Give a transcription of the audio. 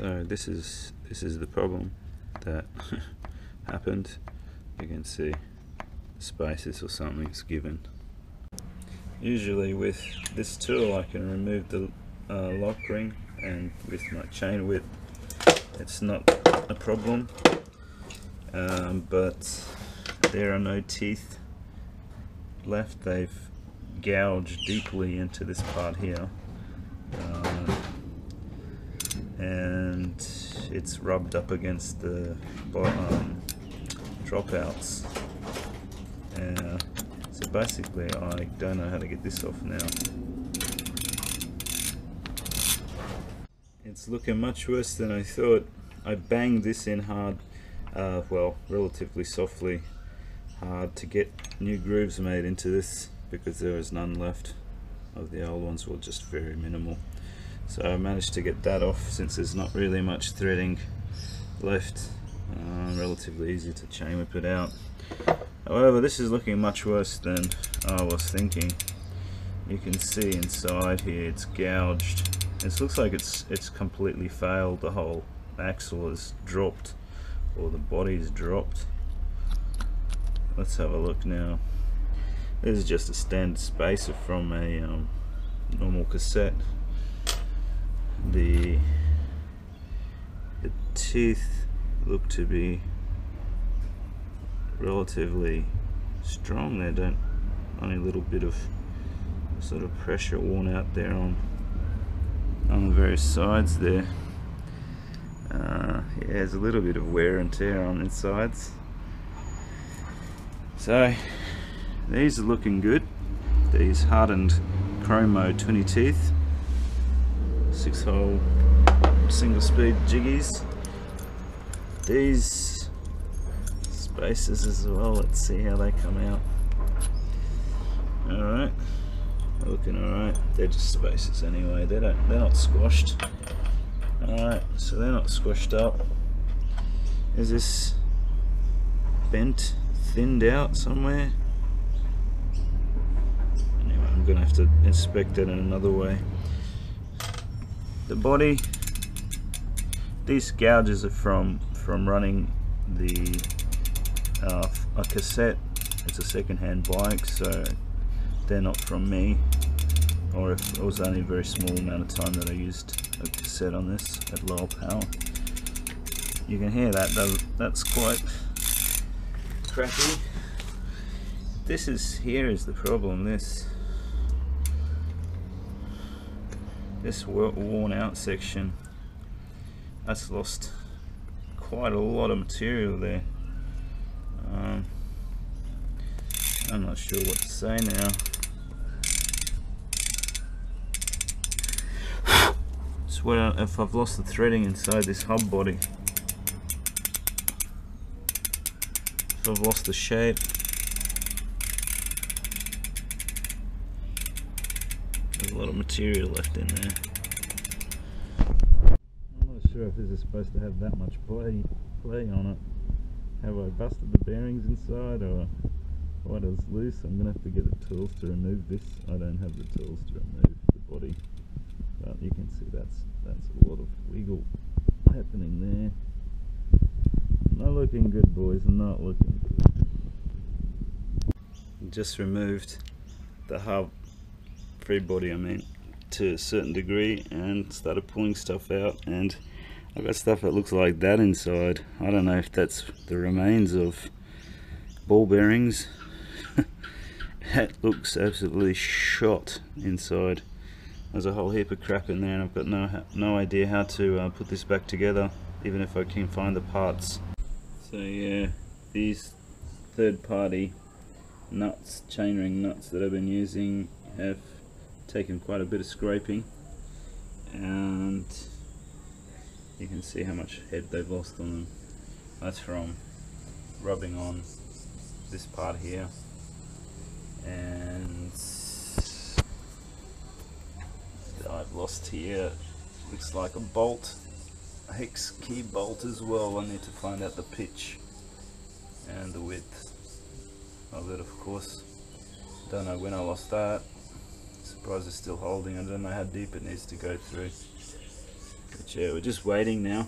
So this is this is the problem that happened. You can see spaces or something's given. Usually with this tool I can remove the uh, lock ring and with my chain whip it's not a problem um, but there are no teeth left they've gouged deeply into this part here uh, and it's rubbed up against the um, dropouts. Uh, so basically I don't know how to get this off now. It's looking much worse than I thought. I banged this in hard uh, well relatively softly hard to get new grooves made into this because there is none left. Of the old ones well just very minimal so I managed to get that off since there's not really much threading left. Uh, relatively easy to chain whip it out. However this is looking much worse than I was thinking. You can see inside here it's gouged. It looks like it's it's completely failed. The whole axle is dropped or the body is dropped. Let's have a look now. This is just a standard spacer from a um, normal cassette the the teeth look to be relatively strong. They don't only a little bit of sort of pressure worn out there on on the various sides there. Uh, yeah, there's a little bit of wear and tear on the sides. So these are looking good. These hardened chromo 20 teeth six hole single speed jiggies these spaces as well let's see how they come out all right looking all right they're just spaces anyway they don't they're not squashed Alright, so they're not squished up. Is this bent, thinned out somewhere? Anyway, I'm gonna have to inspect it in another way. The body, these gouges are from from running the uh, a cassette. It's a second-hand bike, so they're not from me. Or if it was only a very small amount of time that I used a cassette on this at low power. You can hear that though, that's quite crappy. This is, here is the problem, this this worn out section that's lost quite a lot of material there um, I'm not sure what to say now where if I've lost the threading inside this hub body. If I've lost the shape. There's a lot of material left in there. I'm not sure if this is supposed to have that much play, play on it. Have I busted the bearings inside or what is loose? I'm going to have to get the tools to remove this. I don't have the tools to remove the body. But you can see that's that's a lot of wiggle happening there. Not looking good boys, not looking good. Just removed the hub body I mean to a certain degree and started pulling stuff out and I've got stuff that looks like that inside. I don't know if that's the remains of ball bearings. that looks absolutely shot inside there's a whole heap of crap in there and I've got no no idea how to uh, put this back together even if I can find the parts so yeah these third-party nuts chainring nuts that I've been using have taken quite a bit of scraping. And you can see how much head they've lost on them. That's from rubbing on this part here. And I've lost here. Looks like a bolt a hex key bolt as well. I need to find out the pitch and the width of it of course. Don't know when I lost that surprised it's still holding I don't know how deep. It needs to go through. But yeah, we're just waiting now